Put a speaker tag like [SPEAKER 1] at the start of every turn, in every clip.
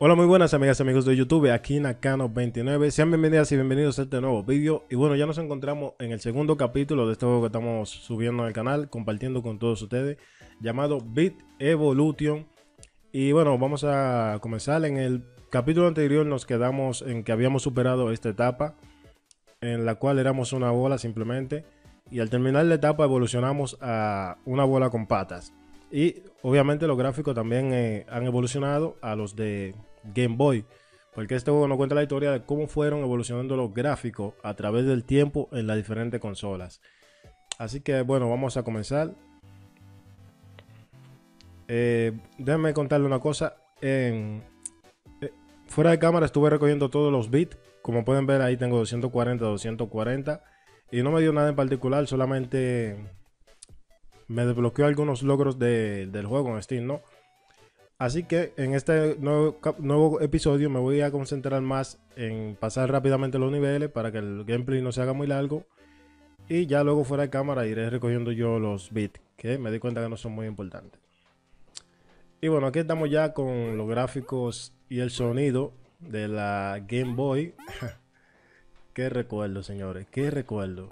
[SPEAKER 1] Hola, muy buenas amigas y amigos de YouTube, aquí Nakano29. Sean bienvenidas y bienvenidos a este nuevo vídeo. Y bueno, ya nos encontramos en el segundo capítulo de este juego que estamos subiendo en el canal, compartiendo con todos ustedes, llamado Beat Evolution. Y bueno, vamos a comenzar. En el capítulo anterior nos quedamos en que habíamos superado esta etapa, en la cual éramos una bola simplemente. Y al terminar la etapa evolucionamos a una bola con patas. Y obviamente los gráficos también eh, han evolucionado a los de Game Boy. Porque este juego nos cuenta la historia de cómo fueron evolucionando los gráficos a través del tiempo en las diferentes consolas. Así que bueno, vamos a comenzar. Eh, déjenme contarle una cosa. En, eh, fuera de cámara estuve recogiendo todos los bits. Como pueden ver ahí tengo 240, 240. Y no me dio nada en particular, solamente me desbloqueó algunos logros del juego en Steam, ¿no? Así que en este nuevo, nuevo, episodio me voy a concentrar más en pasar rápidamente los niveles para que el gameplay no se haga muy largo. Y ya luego fuera de cámara iré recogiendo yo los bits, que me di cuenta que no son muy importantes. Y bueno, aquí estamos ya con los gráficos y el sonido de la Game Boy. qué recuerdo, señores, qué recuerdo.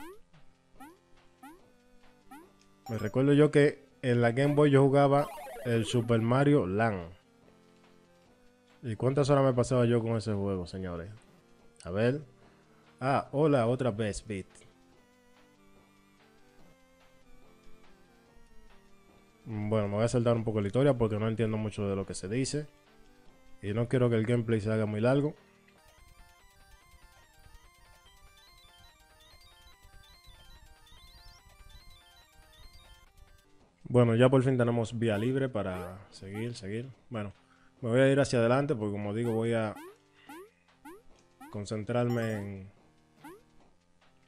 [SPEAKER 1] Me recuerdo yo que en la Game Boy yo jugaba el Super Mario Land. ¿Y cuántas horas me pasaba yo con ese juego, señores? A ver. Ah, hola, otra vez, Beat. Bueno, me voy a saltar un poco la historia porque no entiendo mucho de lo que se dice. Y no quiero que el gameplay se haga muy largo. Bueno, ya por fin tenemos vía libre para seguir, seguir. Bueno, me voy a ir hacia adelante porque como digo voy a concentrarme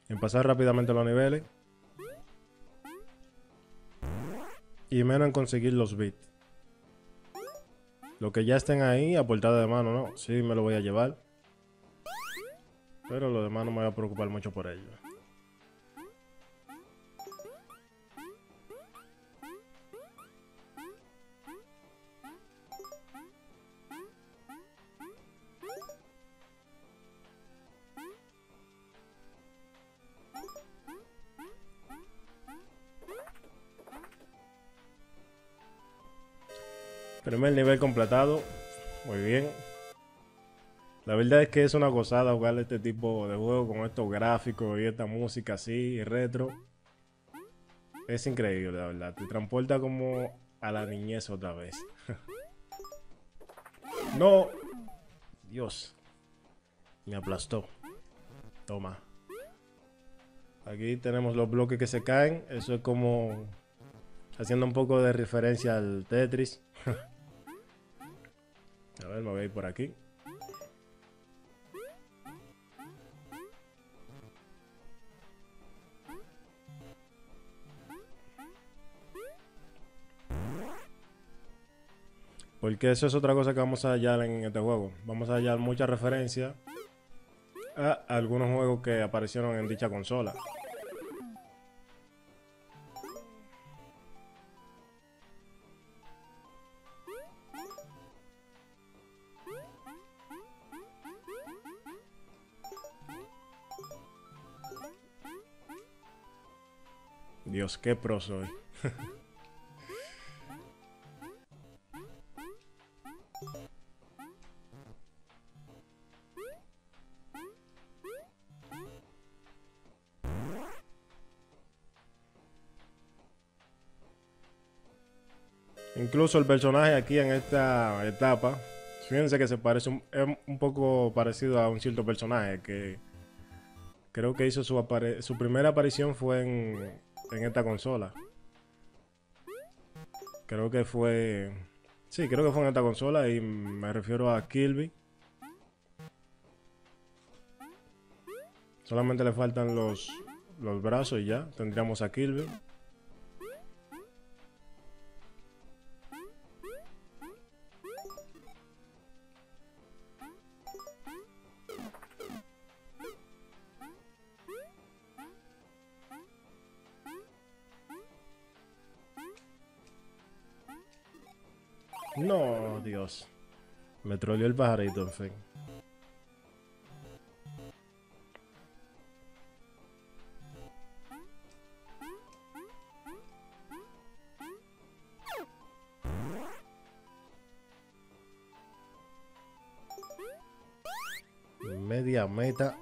[SPEAKER 1] en, pasar rápidamente los niveles. Y menos en conseguir los bits. Lo que ya estén ahí a portada de mano, ¿no? Sí, me lo voy a llevar. Pero lo demás no me voy a preocupar mucho por ello. Primer nivel completado. Muy bien. La verdad es que es una gozada jugar este tipo de juego con estos gráficos y esta música así, retro. Es increíble, la verdad. Te transporta como a la niñez otra vez. no. Dios. Me aplastó. Toma. Aquí tenemos los bloques que se caen. Eso es como haciendo un poco de referencia al Tetris. A ver, me voy a ir por aquí. Porque eso es otra cosa que vamos a hallar en este juego. Vamos a hallar mucha referencia a algunos juegos que aparecieron en dicha consola. Dios, qué pro soy. Incluso el personaje aquí en esta etapa, fíjense que se parece un, poco parecido a un cierto personaje que creo que hizo su, su primera aparición fue en en esta consola. Creo que fue... Sí, creo que fue en esta consola y me refiero a Kirby. Solamente le faltan los, los brazos y ya tendríamos a Kirby. Troleó el pajarito, en fin. Media meta.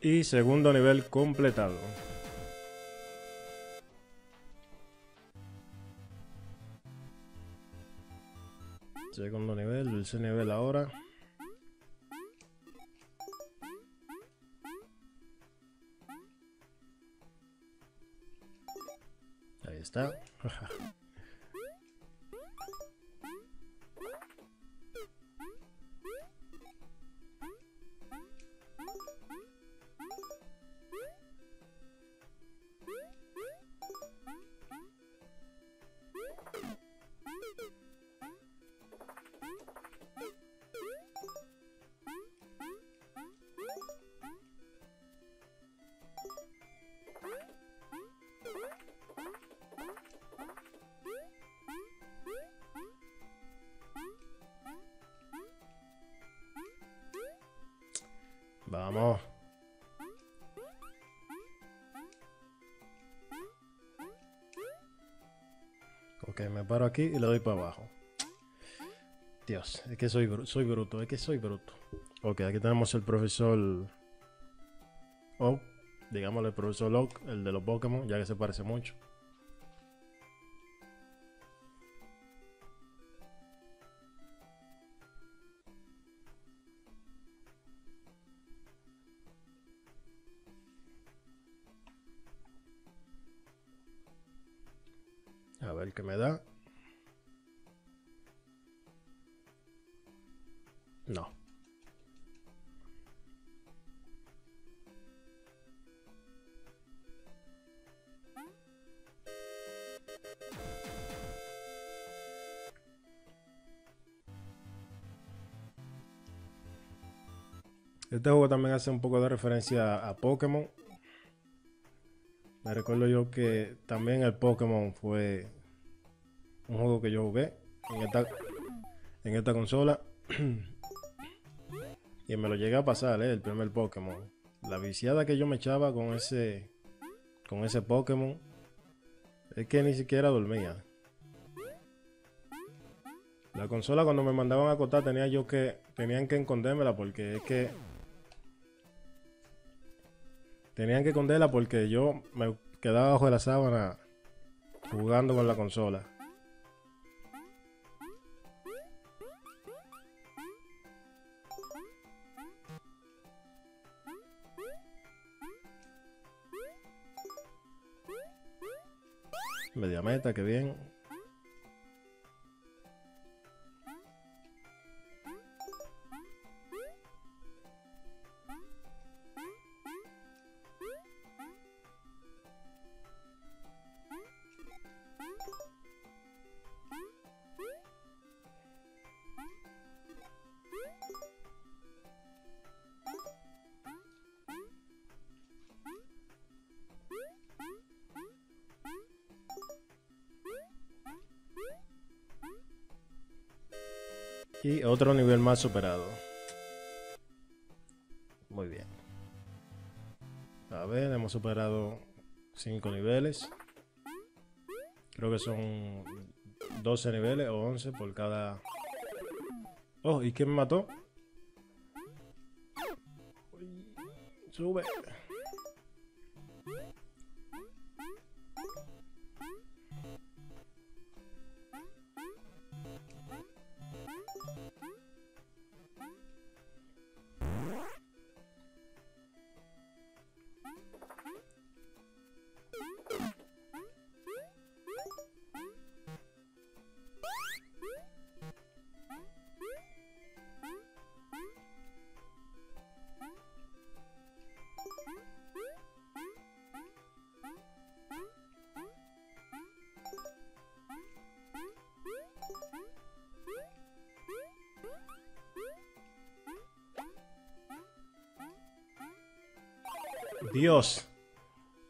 [SPEAKER 1] Y segundo nivel completado. Segundo nivel, dulce nivel ahora. Ahí está. Ok, me paro aquí y le doy para abajo. Dios, es que soy, soy bruto, es que soy bruto. Ok, aquí tenemos el profesor... Oh, digámosle el profesor Oak, el de los Pokémon, ya que se parece mucho. Qué me da. No. Este juego también hace un poco de referencia a Pokémon. Me recuerdo yo que también el Pokémon fue un juego que yo jugué en esta, en esta consola. y me lo llegué a pasar, ¿eh? el primer Pokémon. La viciada que yo me echaba con ese con ese Pokémon es que ni siquiera dormía. La consola cuando me mandaban a acotar tenía yo que tenían que escondérmela porque es que tenían que esconderla porque yo me quedaba bajo la sábana jugando con la consola. Media meta, que bien. Y otro nivel más superado. Muy bien. A ver, hemos superado 5 niveles. Creo que son 12 niveles o 11 por cada... Oh, ¿y quién me mató? Sube. Dios.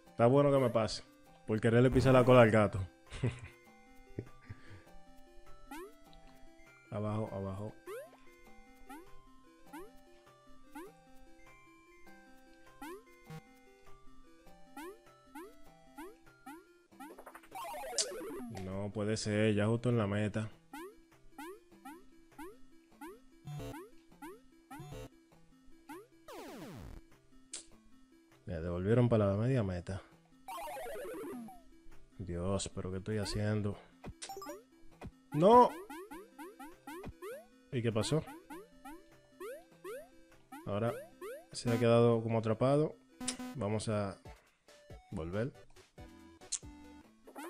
[SPEAKER 1] Está bueno que me pase. Por quererle pisar la cola al gato. abajo, abajo. No puede ser, ya justo en la meta. Pero ¿qué estoy haciendo? ¡No! ¿Y qué pasó? Ahora se ha quedado como atrapado. Vamos a volver.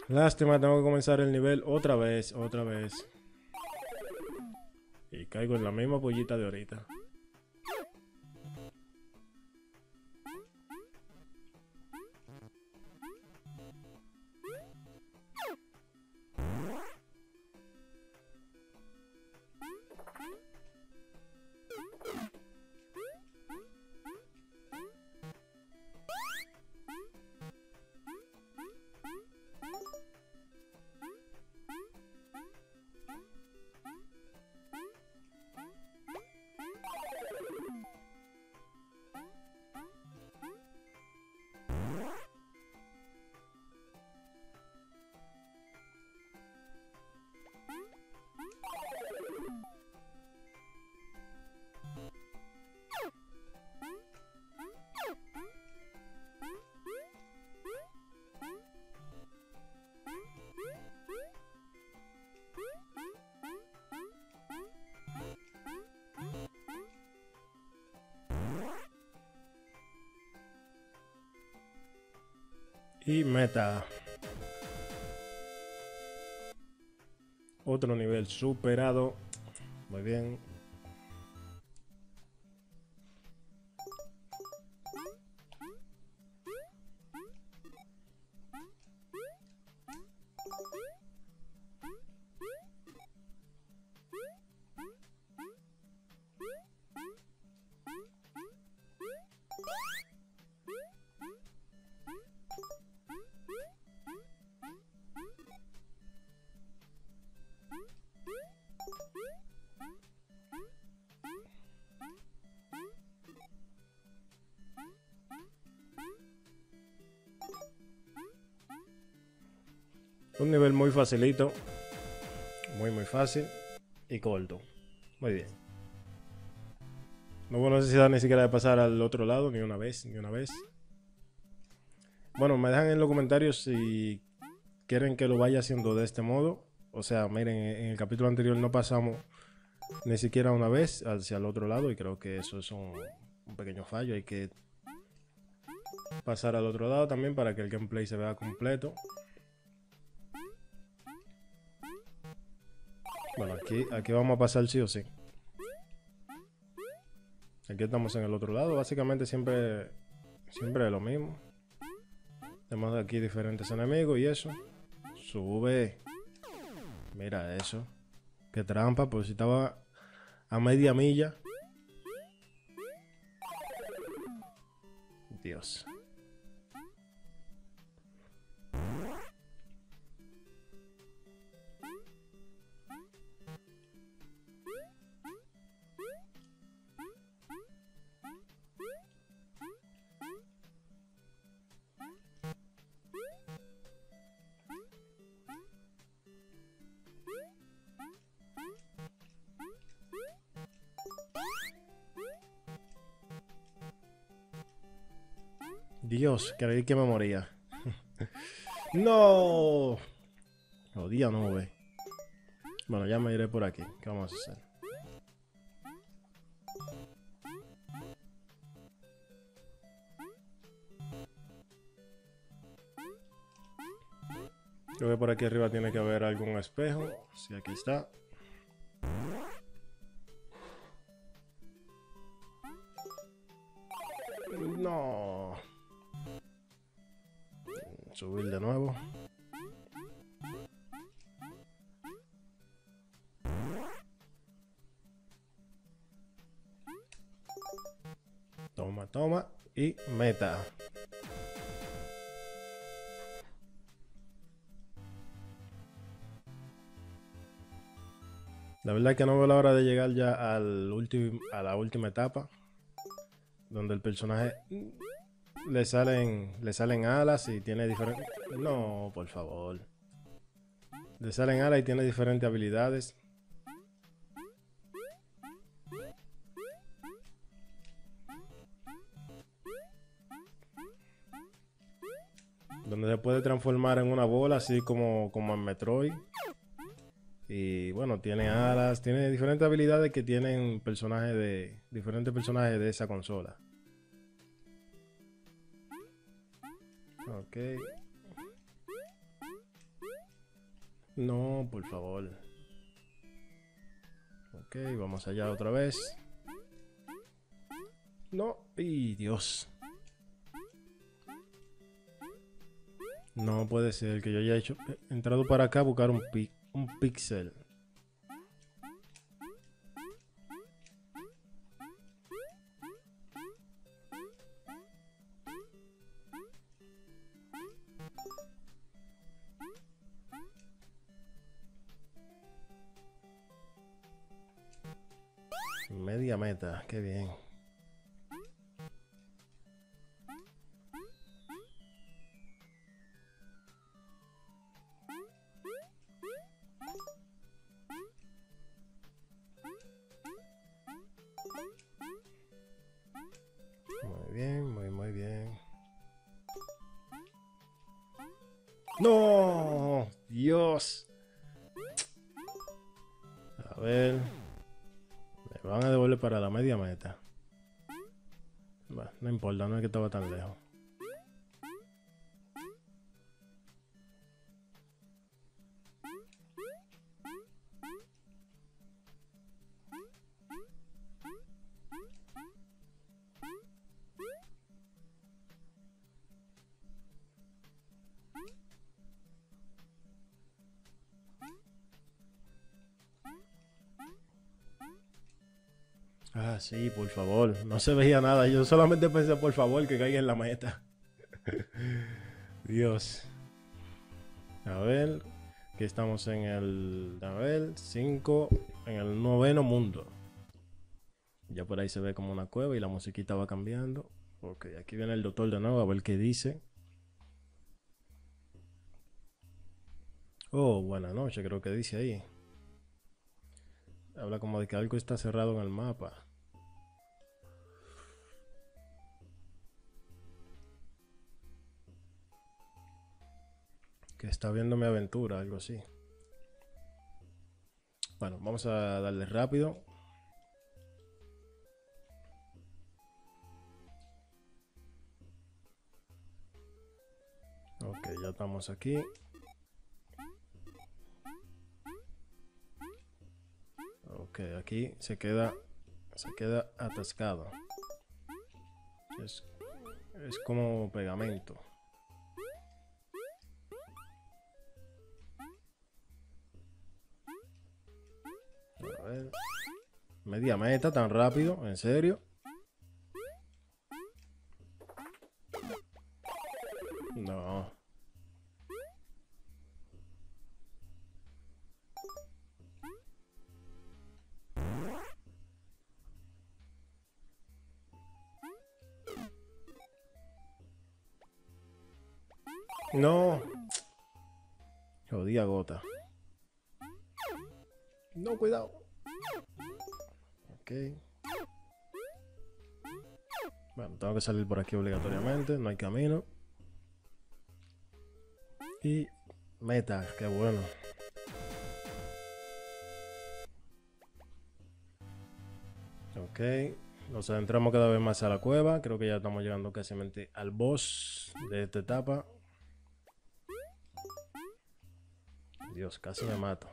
[SPEAKER 1] Lástima, tengo que comenzar el nivel otra vez, otra vez. Y caigo en la misma pollita de ahorita. Y meta. Otro nivel superado. Muy bien. Un nivel muy facilito. Muy, muy fácil. Y corto. Muy bien. No hubo necesidad ni siquiera de pasar al otro lado, ni una vez, ni una vez. Bueno, me dejan en los comentarios si quieren que lo vaya haciendo de este modo. O sea, miren, en el capítulo anterior no pasamos ni siquiera una vez hacia el otro lado y creo que eso es un, un pequeño fallo. Hay que pasar al otro lado también para que el gameplay se vea completo. Bueno, aquí, aquí vamos a pasar sí o sí. Aquí estamos en el otro lado. Básicamente siempre, siempre lo mismo. Tenemos aquí diferentes enemigos y eso. Sube. Mira eso. Qué trampa, pues si estaba a media milla. Dios. Dios, creí que me moría. ¡No! Odia. Bueno, ya me iré por aquí. ¿Qué vamos a hacer? Creo que por aquí arriba tiene que haber algún espejo. Sí, aquí está. Subir de nuevo. Toma, toma y meta. La verdad es que no veo la hora de llegar ya al a la última etapa. Donde el personaje le salen, le salen alas y tiene diferentes... No, por favor. Le salen alas y tiene diferentes habilidades. Donde se puede transformar en una bola, así como, como en Metroid. Y bueno, tiene alas, tiene diferentes habilidades que tienen personajes de. diferentes personajes de esa consola. Ok. No, por favor. Ok, vamos allá otra vez. No, y Dios. No puede ser que yo haya hecho entrado para acá a buscar un, pi un pixel. ¡No! ¡Dios! A ver. Me van a devolver para la media meta. Bueno, no importa, no es que estaba tan lejos. Sí, por favor. No se veía nada. Yo solamente pensé, por favor, que caiga en la meta. Dios. A ver. Aquí estamos en el. A ver, 5. En el noveno mundo. Ya por ahí se ve como una cueva y la musiquita va cambiando. Ok, aquí viene el doctor de nuevo a ver qué dice. Oh, buena noche, creo que dice ahí. Habla como de que algo está cerrado en el mapa. Que está viendo mi aventura, algo así. Bueno, vamos a darle rápido. Ok, ya estamos aquí. Ok, aquí se queda se queda atascado. Es, es como pegamento. Media meta tan rápido, en serio. Salir por aquí obligatoriamente. No hay camino. Y meta, qué bueno. Ok. Nos adentramos cada vez más a la cueva. Creo que ya estamos llegando casi al boss de esta etapa. Dios, casi me mato.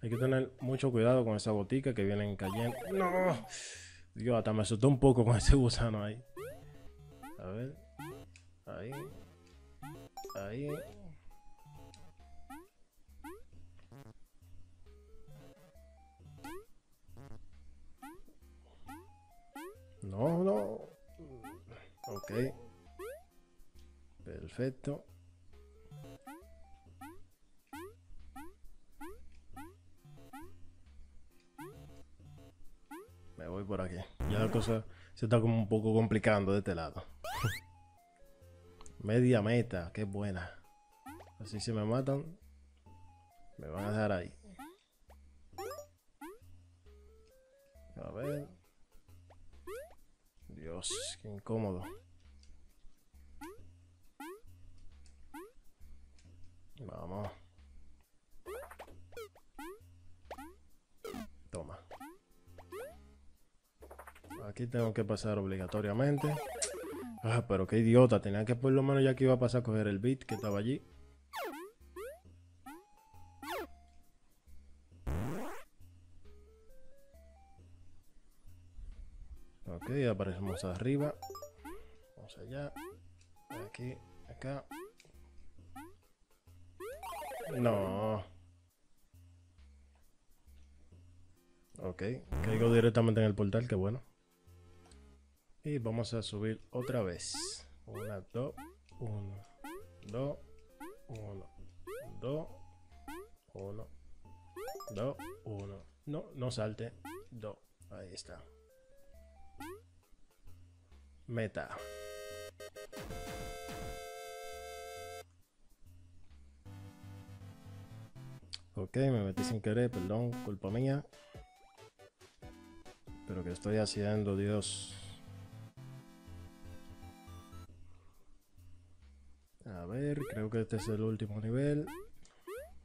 [SPEAKER 1] Hay que tener mucho cuidado con esa botica que vienen cayendo. ¡No! Dios, hasta me asustó un poco con ese gusano ahí. A ver. Ahí. Ahí. No, no. Ok. Perfecto. Por aquí. Ya la cosa se está como un poco complicando de este lado. Media meta, qué buena. Así si me matan, me van a dejar ahí. A ver. Dios, qué incómodo. Vamos. Aquí tengo que pasar obligatoriamente. Ah, pero qué idiota. Tenía que por lo menos ya que iba a pasar a coger el beat que estaba allí. Ok, aparecemos arriba. Vamos allá. Aquí, acá. No. Ok, caigo directamente en el portal, qué bueno. Y vamos a subir otra vez. Una, dos, uno, dos, uno, dos, uno, dos, uno. No, no salte. Dos. Ahí está. Meta. Ok, me metí sin querer, perdón, culpa mía. Pero que estoy haciendo, Dios. A ver, creo que este es el último nivel.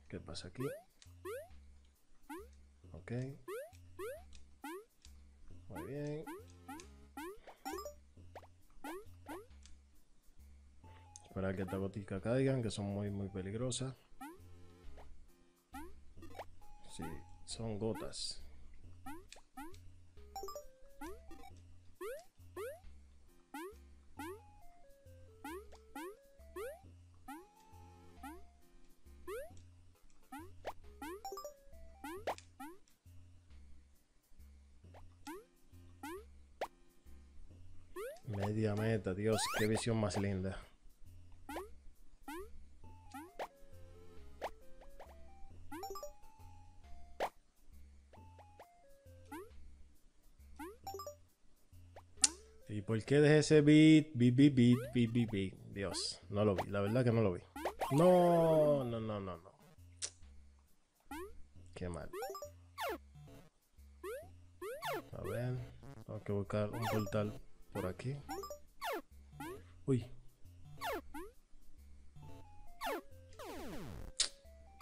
[SPEAKER 1] ¿Qué pasa aquí? Ok. Muy bien. Esperar que esta gotica caigan, que son muy, muy peligrosas. Sí, son gotas. Dios, qué visión más linda. ¿Y por qué dejé ese beat? Beat, beat, beat, beat, beat, beat. Dios, no lo vi. La verdad que no lo vi. No, no, no, no, no. Qué mal. A ver, tengo que buscar un portal por aquí. Uy.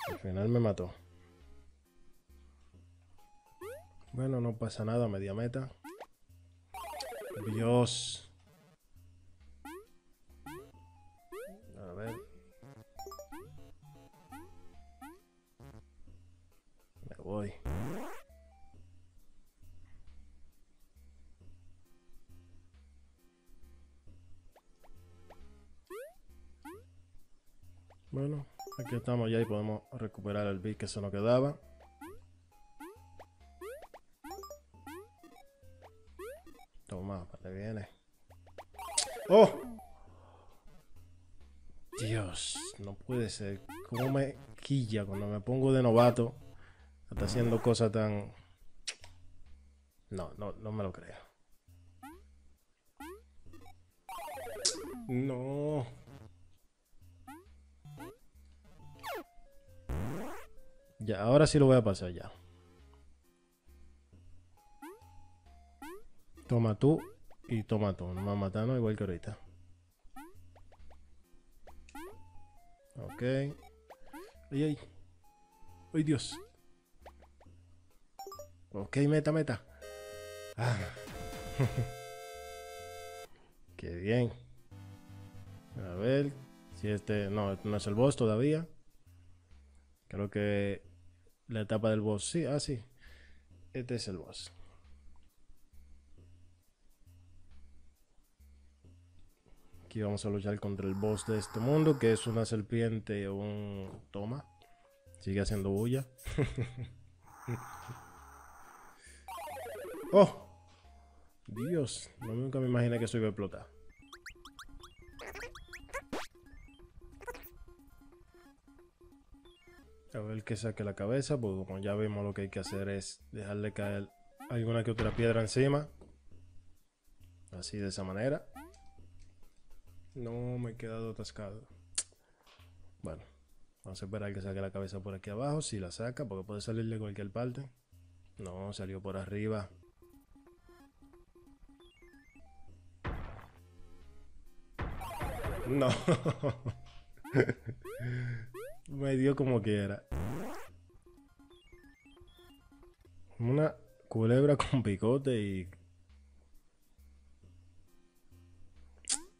[SPEAKER 1] Al final me mató. Bueno, no pasa nada, media meta. Dios. Estamos ya y podemos recuperar el beat que se nos quedaba. Toma, para viene. ¡Oh! Dios, no puede ser. ¿Cómo me quilla cuando me pongo de novato? Está haciendo cosas tan... No, no, no me lo creo. No. Ya, ahora sí lo voy a pasar ya. Toma tú y toma tú. No me matando igual que ahorita. Ok. Ay, ay. Ay, Dios. Ok, meta, meta. Ah. Qué bien. A ver. Si este... No, no es el boss todavía. Creo que la etapa del boss. Sí, ah, sí. Este es el boss. Aquí vamos a luchar contra el boss de este mundo, que es una serpiente o un... Toma. Sigue haciendo bulla. ¡Oh! Dios, no nunca me imaginé que eso iba a explotar. A ver que saque la cabeza, porque como ya vimos lo que hay que hacer es dejarle caer alguna que otra piedra encima. Así de esa manera. No me he quedado atascado. Bueno, vamos a esperar que saque la cabeza por aquí abajo. Si la saca, porque puede salir de cualquier parte. No, salió por arriba. No. Me dio como quiera. Una culebra con picote y...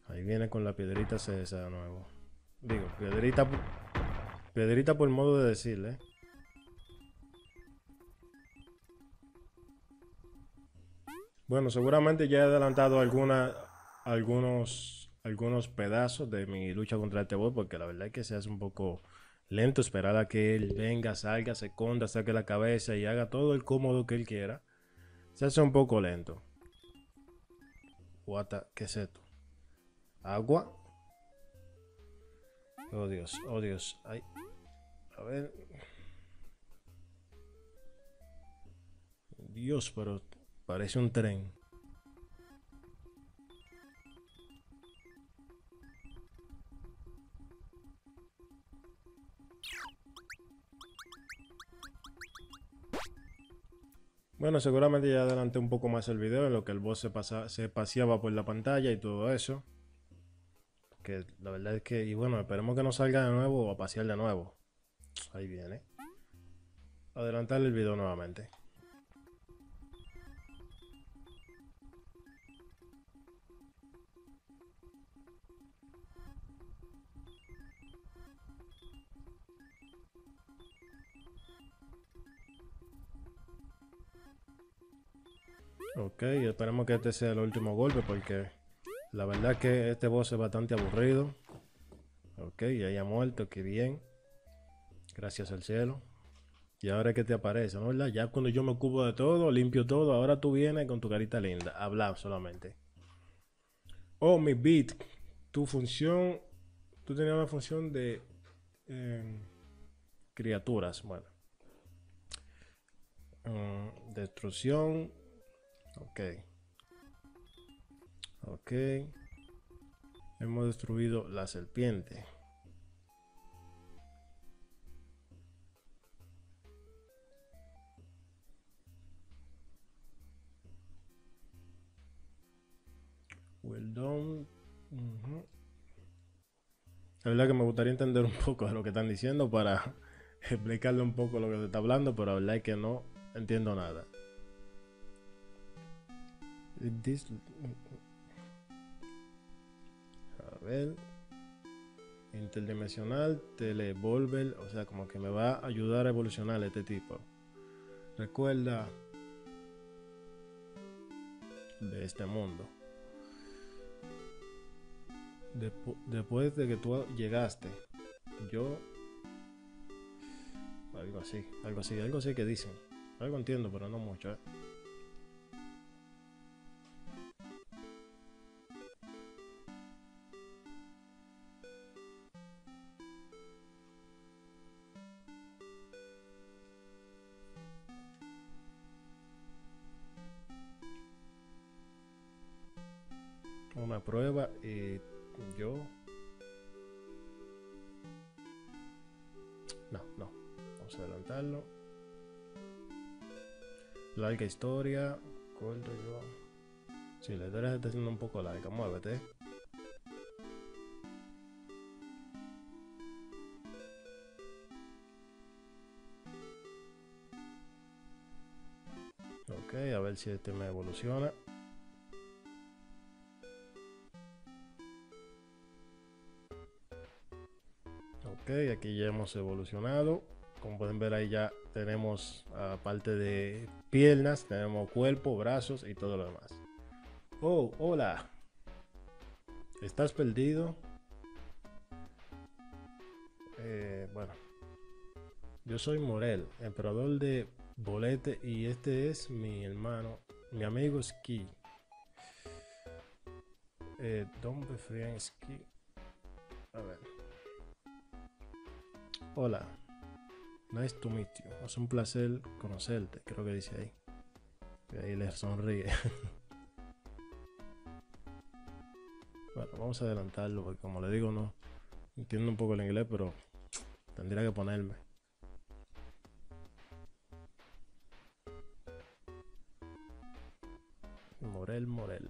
[SPEAKER 1] Ahí viene con la piedrita esa de nuevo. Digo, piedrita... Piedrita por modo de decirle. Bueno, seguramente ya he adelantado alguna, algunos, algunos pedazos de mi lucha contra este bot, porque la verdad es que se hace un poco lento esperar a que él venga, salga, se conda, saque la cabeza y haga todo el cómodo que él quiera. Se hace un poco lento. What ¿Qué es esto? Agua. Oh Dios, oh Dios. Ay. A ver. Dios, pero parece un tren. Bueno, seguramente ya adelanté un poco más el video en lo que el boss se, pasa, se paseaba por la pantalla y todo eso. Que la verdad es que, y bueno, esperemos que no salga de nuevo o a pasear de nuevo. Ahí viene. Adelantar el video nuevamente. Ok, esperemos que este sea el último golpe porque la verdad que este boss es bastante aburrido. Ok, ya haya muerto, qué bien. Gracias al cielo. Y ahora que te aparece, ¿no? ¿verdad? Ya cuando yo me ocupo de todo, limpio todo, ahora tú vienes con tu carita linda. Hablar solamente. Oh, mi beat. Tu función. Tú tenías una función de. Em, criaturas. Bueno. Mm, destrucción Ok. Ok. Hemos destruido la serpiente. Well done. La verdad que me gustaría entender un poco de lo que están diciendo para explicarle un poco lo que se está hablando, pero la verdad es que no entiendo nada. A ver. Interdimensional, televolver, o sea, como que me va a ayudar a evolucionar este tipo. Recuerda de este mundo. después de que tú llegaste, yo algo así, algo así, algo así que dicen. Algo entiendo, pero no mucho. ¿eh? Una prueba y yo. No, no. Vamos a adelantarlo. Larga historia. Corto yo. Si la historia está haciendo un poco larga. Muévete. Ok a ver si este me evoluciona aquí ya hemos evolucionado. Como pueden ver ahí ya tenemos aparte de piernas, tenemos cuerpo, brazos y todo lo demás. Oh, hola. ¿Estás perdido? Eh, bueno. Yo soy Morel, emperador de Bolete y este es mi hermano, mi amigo Ski. Eh, Don Ski. A ver. Hola. Nice to meet you. Es un placer conocerte, creo que dice ahí. Y ahí le sonríe. bueno, vamos a adelantarlo porque como le digo, no entiendo un poco el inglés, pero tendría que ponerme. Morel, Morel.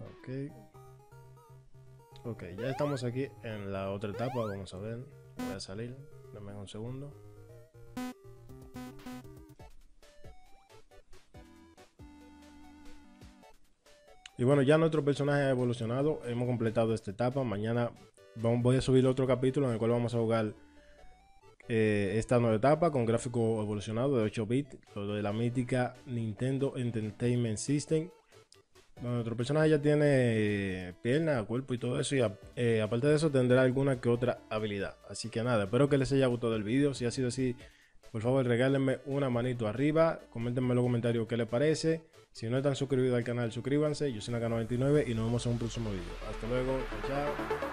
[SPEAKER 1] Ok. Ok, ya estamos aquí en la otra etapa. Vamos a ver. Voy a salir. Dame un segundo. Y bueno, ya nuestro personaje ha evolucionado. Hemos completado esta etapa. Mañana voy a subir otro capítulo en el cual vamos a jugar eh, esta nueva etapa con gráfico evolucionado de 8 bits. Lo de la mítica Nintendo Entertainment System. Nuestro personaje ya tiene pierna, cuerpo y todo eso. Y eh, aparte de eso tendrá alguna que otra habilidad. Así que nada, espero que les haya gustado el vídeo. Si ha sido así, por favor regálenme una manito arriba. Coméntenme en los comentarios qué les parece. Si no están suscribidos al canal, suscríbanse. Yo soy Naka99 y nos vemos en un próximo video. Hasta luego. Chao.